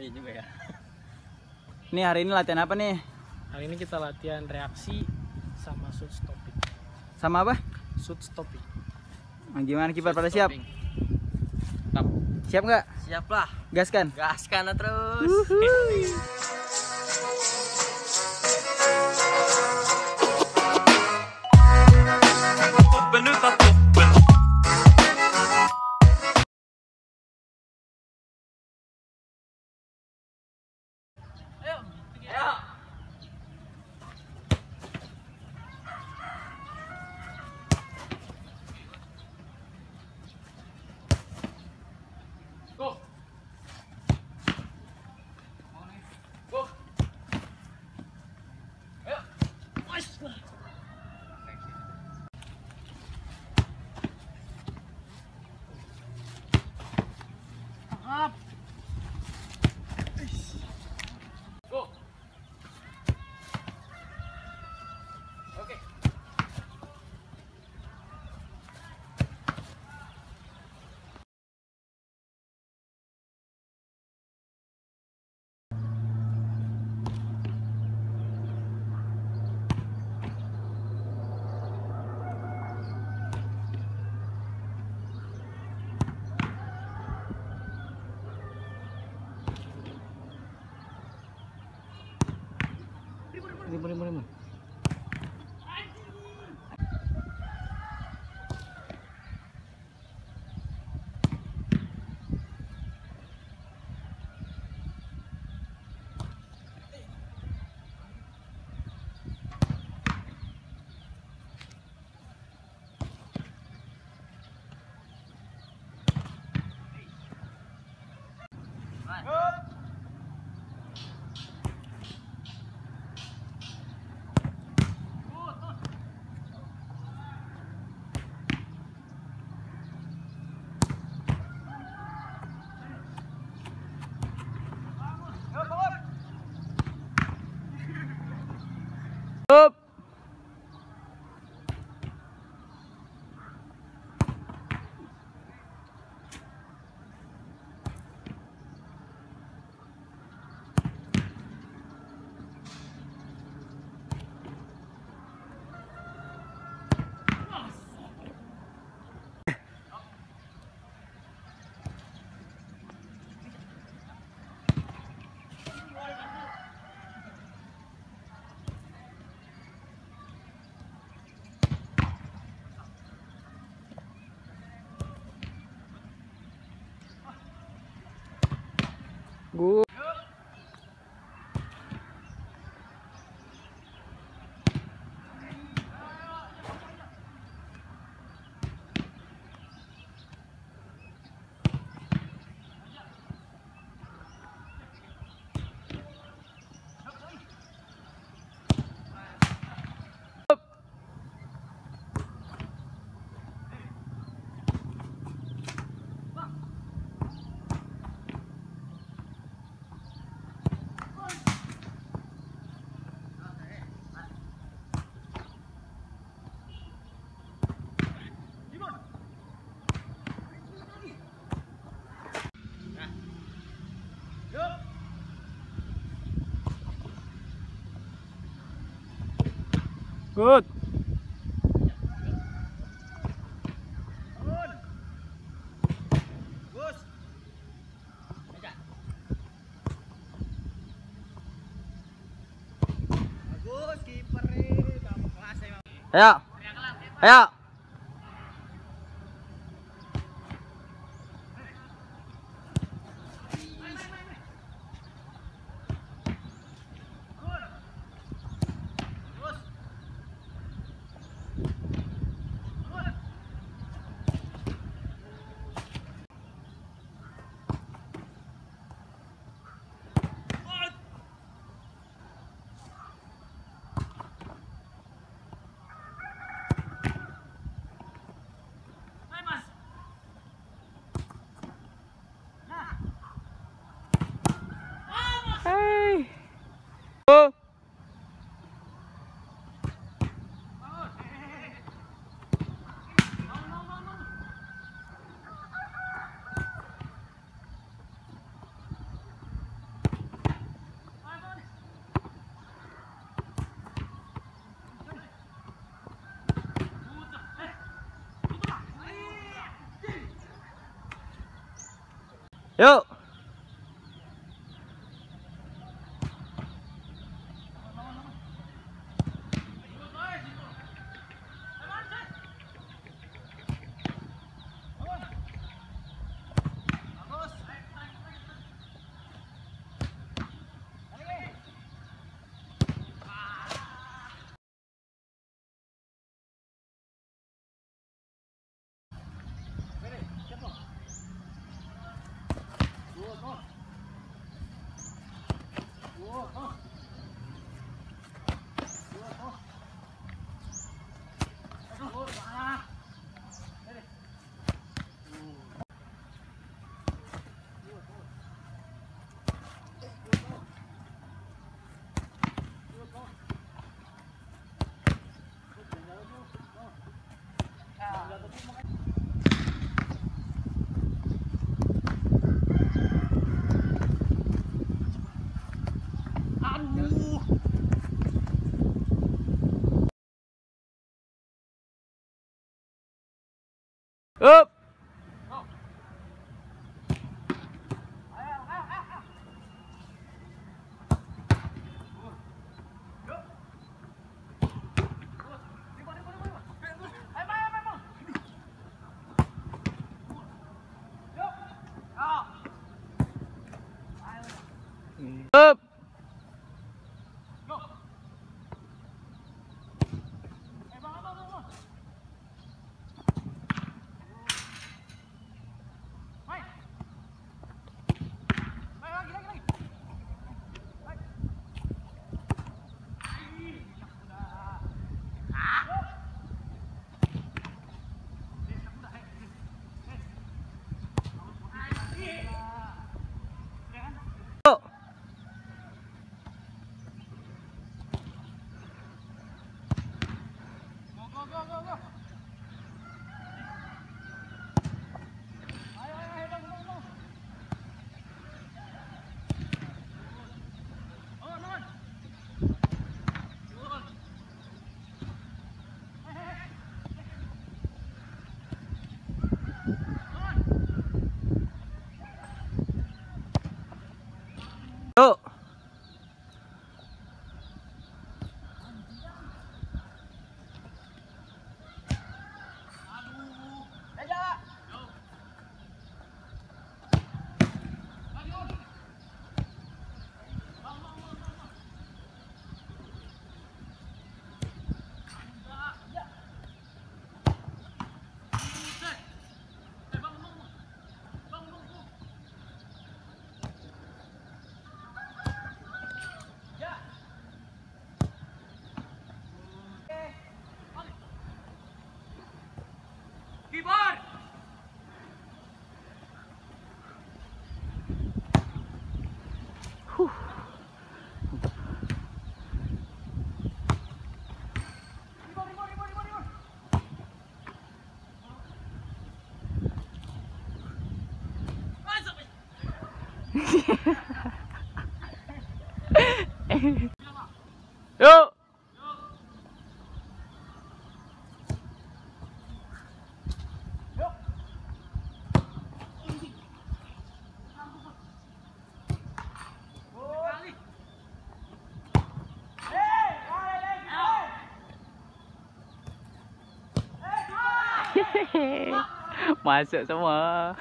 Oh iya juga ya. Nih hari ini latihan apa nih? Hari ini kita latihan reaksi sama shoot stopping. Sama apa? Shoot stopping. Nah, gimana kiper pada siap? Siap nggak? Siap lah. Gaskan. Gaskan terus. Ini boleh boleh boleh. Good. Good. Ayo. Ayo. Up. Masuk semua.